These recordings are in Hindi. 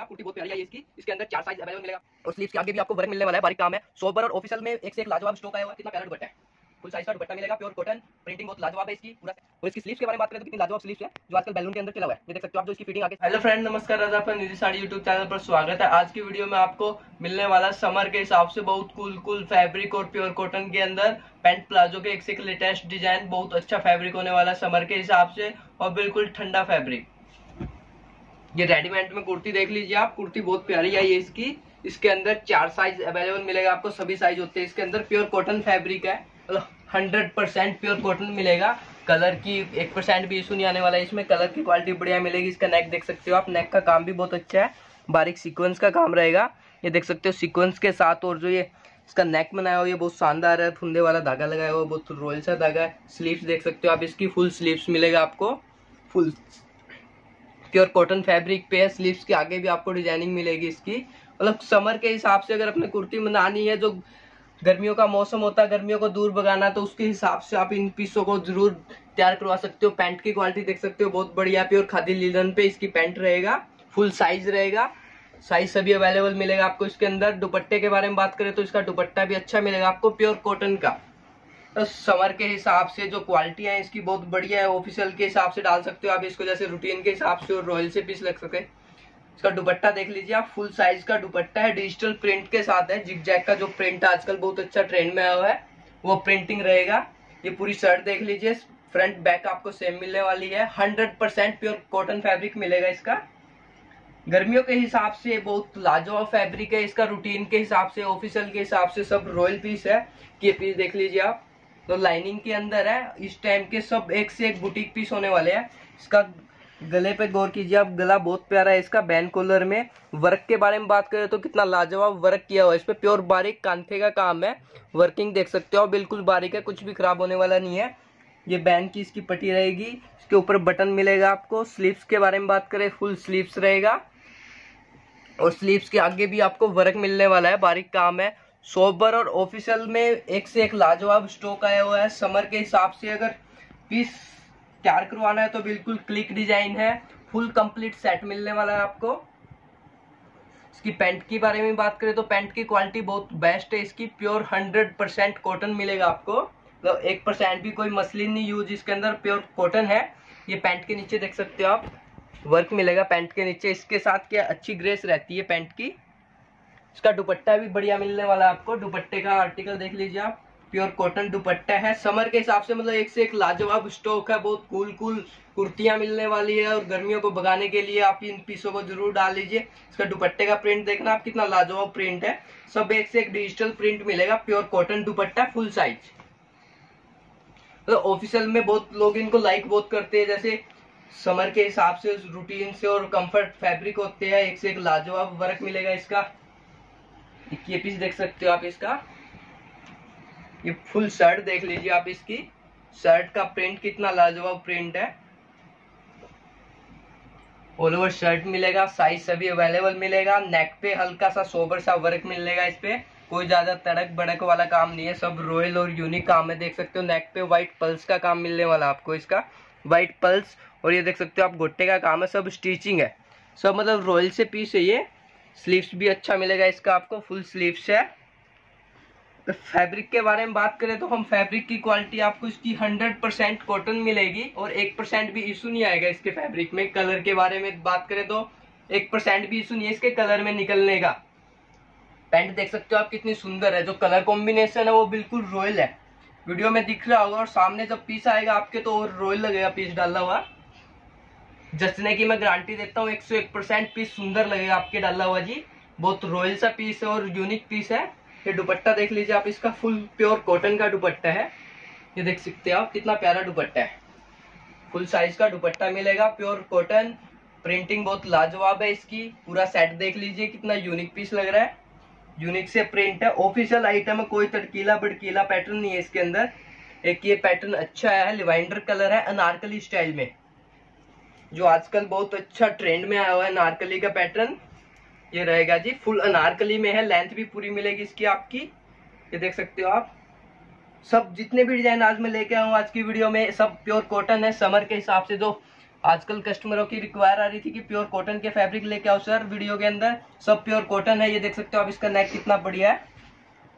आप कुर्ती बहुत प्यारी आई है इसकी। इसके अंदर चार साइज़ अवेलेबल मिलेगा। और स्लीव्स के आगे भी आपको वर्क मिलने वाला है बारीक काम है। सोबर और ऑफिशियल में एक से एक लाजवाब स्टॉक आया हुआ कितना प्यारा दुपट्टा है। फुल साइज़ का दुपट्टा मिलेगा प्योर कॉटन प्रिंटिंग बहुत लाजवाब है इसकी पूरा। और इसकी स्लीव्स के बारे में बात करें तो कितनी लाजवाब स्लीव्स है जो आजकल बैलून के अंदर चला हुआ है। ये देख सकते हो आप जो इसकी फिटिंग आगे। हेलो फ्रेंड नमस्कार। आज आपका निधि साड़ी यूट्यूब चैनल पर स्वागत है। आज की वीडियो में आपको मिलने वाला समर के हिसाब से बहुत कूल कूल फैब्रिक और प्योर कॉटन के अंदर पैंट प्लाजो के एक से एक लेटेस्ट डिज़ाइन बहुत अच्छा फैब्रिक होने वाला समर के हिसाब से। और बिल्कुल ठंडा फैब्रिक ये रेडीमेड में कुर्ती देख लीजिए आप। कुर्ती बहुत प्यारी आई है इसकी। इसके अंदर चार साइज़ अवेलेबल मिलेगा आपको, सभी साइज़ होते हैं। इसके अंदर प्योर कॉटन फैब्रिक है। हंड्रेड परसेंट प्योर कॉटन मिलेगा। कलर की एक परसेंट भी इशू नहीं आने वाला है इसमें। कलर की क्वालिटी बढ़िया मिलेगी। इसका नेक देख सकते हो आप। नेक का काम भी बहुत अच्छा है। बारीक सीक्वेंस का काम रहेगा। ये देख सकते हो सीक्वेंस के साथ और जो ये इसका नेक बनाया हुआ ये बहुत शानदार है। फुंदे वाला धागा लगाया हुआ बहुत रॉयल सा धागा है। स्लीव्स देख सकते हो आप। इसकी फुल स्लीव्स मिलेगा आपको। फुल प्योर कॉटन फैब्रिक पे है, स्लीव्स के आगे भी आपको डिज़ाइनिंग मिलेगी इसकी। मतलब समर के हिसाब से अगर अपने कुर्ती बनानी है, जो गर्मियों का मौसम होता है, गर्मियों को दूर भगाना तो उसके हिसाब से आप इन पीसों को ज़रूर तैयार करवा सकते हो। पैंट की क्वालिटी देख सकते हो, बहुत बढ़िया प्योर खादी लीलन पे इसकी पैंट रहेगा, फुल साइज़ रहेगा। साइज़ सभी अवेलेबल मिलेगा आपको इसके अंदर। दुपट्टे के बारे में बात करें तो इसका दुपट्टा भी अच्छा मिलेगा आपको, प्योर कॉटन का। समर के हिसाब से जो क्वालिटी है, इसकी बहुत बढ़िया है। ऑफिशियल के हिसाब से डाल सकते हो आप, इसको जैसे रूटीन के हिसाब से और रॉयल से पीस लग सके इसका दुपट्टा देख लीजिए आप फुल साइज़ का दुपट्टा है। डिजिटल प्रिंट के साथ है। जिग जैक का जो प्रिंट आजकल बहुत अच्छा ट्रेंड में आया है, वो प्रिंटिंग रहेगा। ये पूरी शर्ट देख लीजिए फ्रंट बैक आपको सेम मिलने वाली है। Hundred percent pure cotton fabric मिलेगा इसका। गर्मियों के हिसाब से बहुत लाजवाब फैब्रिक है। इसका रूटीन के हिसाब से ऑफिशियल के हिसाब से सब रॉयल पीस है। ये पीस देख लीजिए आप। तो लाइनिंग के अंदर है, इस टाइम के सब एक से एक बुटीक पीस होने वाले हैं। इसका गले पे गौर कीजिए आप गला बहुत प्यारा है इसका बैन कॉलर में। वर्क के बारे में बात करें तो कितना लाजवाब वर्क किया हुआ है। इस पर प्योर बारीक कांथे का काम है। वर्किंग देख सकते हो बिल्कुल बारीक है, कुछ भी खराब होने वाला नहीं है। ये बैन की इसकी पट्टी रहेगी, इसके ऊपर बटन मिलेगा आपको। स्लीव्स के बारे में बात करें फुल स्लीव्स रहेगा। और स्लीव्स के आगे भी आपको वर्क मिलने वाला है, बारीक काम है। सोबर और ऑफिशियल में एक से एक लाजवाब स्टॉक आया हुआ है। समर के हिसाब से अगर पीस तैयार करवाना है तो बिल्कुल क्लिक डिज़ाइन है। फुल कंप्लीट सेट मिलने वाला है आपको। इसकी पैंट के बारे में बात करें तो पैंट की क्वालिटी बहुत बेस्ट है। इसकी प्योर हंड्रेड परसेंट कॉटन मिलेगा आपको। मतलब एक परसेंट भी कोई मसलिन नहीं यूज़ इसके अंदर, प्योर कॉटन है। ये पैंट के नीचे देख सकते हो आप। वर्क मिलेगा पैंट के नीचे। इसके साथ क्या अच्छी ग्रेस रहती है पैंट की? इसका दुपट्टा भी बढ़िया मिलने वाला है आपको। दुपट्टे का आर्टिकल देख लीजिए आप। प्योर कॉटन दुपट्टा है। समर के हिसाब से मतलब एक से एक लाजवाब स्टॉक है। बहुत कूल कूल कुर्तियाँ मिलने वाली है और गर्मियों को भगाने के लिए आप इन पीसों को ज़रूर डाल लीजिए। इसका दुपट्टे का प्रिंट देखना आप, कितना लाजवाब प्रिंट है। सब एक से एक डिजिटल प्रिंट मिलेगा। Pure cotton dupatta full size official में बहुत लोग इनको लाइक बहुत करते हैं। जैसे समर के हिसाब से रूटीन से और कंफर्ट फैब्रिक होते हैं। एक से एक लाजवाब वर्क मिलेगा इसका। ये पीस देख सकते हो आप इसका। ये फुल शर्ट देख लीजिए आप इसकी। शर्ट का प्रिंट कितना लाजवाब प्रिंट है। ऑल ओवर शर्ट मिलेगा साइज़ सभी अवेलेबल मिलेगा नेक पे हल्का सा सोबर सा वर्क मिलेगा इस पे। कोई ज़्यादा तड़क बड़क वाला काम नहीं है, सब रॉयल और यूनिक काम है, देख सकते हो। नेक पे व्हाइट पल्स का काम मिलने वाला आपको इसका। व्हाइट पल्स और ये देख सकते हो आप गोट्टे का काम है, सब स्टिचिंग है। सब मतलब रॉयल से पीस है ये। स्लीव्स भी अच्छा मिलेगा इसका, आपको फुल स्लीव्स है। तो फैब्रिक के बारे में बात करें तो हम फैब्रिक की क्वालिटी आपको इसकी 100 परसेंट कॉटन मिलेगी और एक परसेंट भी इशू नहीं आएगा इसके फैब्रिक में। कलर के बारे में बात करें तो एक परसेंट भी इशू नहीं है इसके कलर में निकलने का। पैंट देख सकते हो आप कितनी सुंदर है, जो कलर कॉम्बिनेशन है वो बिल्कुल रॉयल है। वीडियो में दिख रहा होगा और सामने जब पीस आएगा आपके तो और रॉयल लगेगा पीस डाला हुआ। जचने की मैं गारंटी देता हूँ, एक सौ एक परसेंट पीस सुंदर लगेगा आपके डाला हुआ जी। बहुत रॉयल सा पीस है और यूनिक पीस है। ये दुपट्टा देख लीजिए आप, इसका फुल प्योर कॉटन का दुपट्टा है। ये देख सकते हैं आप, कितना प्यारा दुपट्टा है। फुल साइज़ का दुपट्टा मिलेगा प्योर कॉटन प्रिंटिंग बहुत लाजवाब है इसकी। पूरा सेट देख लीजिए, कितना यूनिक पीस लग रहा है। यूनिक से प्रिंट है। ऑफिशियल आइटम है, कोई तड़कीला बड़कीला पैटर्न नहीं है इसके अंदर। एक ये पैटर्न अच्छा है लिवाइंडर कलर है, अनारकली स्टाइल में। जो आजकल बहुत अच्छा ट्रेंड में आया हुआ है, अनारकली का पैटर्न ये रहेगा जी फुल अनारकली में है लेंथ भी पूरी मिलेगी इसकी आपकी। ये देख सकते हो आप। सब जितने भी डिज़ाइन आज मैं लेके आऊँ आज की वीडियो में, सब प्योर कॉटन है। समर के हिसाब से जो आजकल कस्टमरों की रिक्वायर आ रही थी कि प्योर कॉटन के फैब्रिक लेके आओ सर वीडियो के अंदर, सब प्योर कॉटन है। ये देख सकते हो आप, इसका नेक कितना बढ़िया है।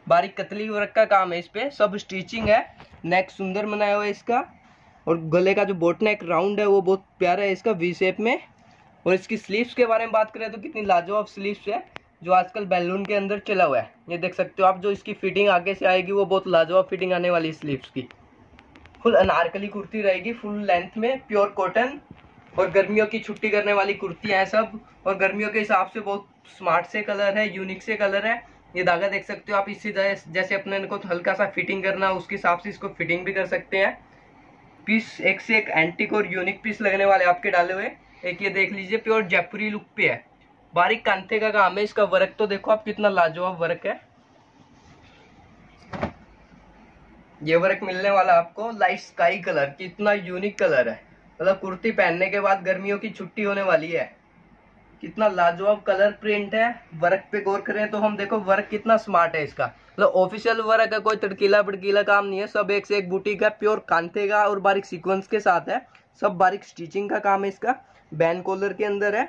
बारीक कतली वर्क का काम है इस पे, सब स्टिचिंग है। नेक सुंदर बनाया हुआ है इसका। और गले का जो बोट नेक राउंड है, वो बहुत प्यारा है इसका वी शेप में। और इसकी स्लीव्स के बारे में बात करें तो कितनी लाजवाब स्लीव्स है, जो आजकल बैलून के अंदर चला हुआ है। ये देख सकते हो आप, जो इसकी फिटिंग आगे से आएगी, वो बहुत लाजवाब फिटिंग आने वाली स्लीव्स की। फुल अनारकली कुर्ती रहेगी फुल लेंथ में प्योर कॉटन और गर्मियों की छुट्टी करने वाली कुर्तियाँ हैं सब। और गर्मियों के हिसाब से बहुत स्मार्ट से कलर है यूनिक से कलर है। ये धागा देख सकते हो आप, इसी जैसे अपने को हल्का सा फिटिंग करना, उसके हिसाब से इसको फिटिंग भी कर सकते हैं। पीस एक से एक एंटिक और यूनिक पीस लगने वाले आपके डाले हुए। एक ये देख लीजिए प्योर जयपुरी लुक पे है। बारीक कांते का काम है, इसका वर्क तो देखो आप कितना लाजवाब वर्क है। ये वर्क मिलने वाला आपको लाइट स्काई कलर कितना यूनिक कलर है। मतलब कुर्ती पहनने के बाद गर्मियों की छुट्टी होने वाली है। कितना लाजवाब कलर प्रिंट है। वर्क पे गौर करें तो हम देखो वर्क कितना स्मार्ट है इसका। मतलब ऑफिशियल वर्क है कोई तड़कीला बड़कीला काम नहीं है, सब एक से एक बुटीक है प्योर कांथे का और बारीक सीक्वेंस के साथ है। सब बारीक स्टिचिंग का काम है इसका। बैन कॉलर के अंदर है।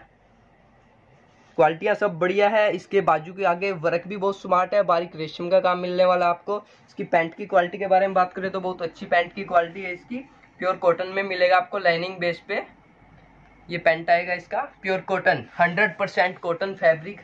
क्वालिटियाँ सब बढ़िया है। इसके बाजू के आगे वर्क भी बहुत स्मार्ट है। बारीक रेशम का काम मिलने वाला आपको। इसकी पैंट की क्वालिटी के बारे में बात करें तो बहुत अच्छी पैंट की क्वालिटी है इसकी। प्योर कॉटन में मिलेगा आपको लाइनिंग बेस पे। ये पैंट आएगा इसका। Pure cotton hundred percent cotton fabric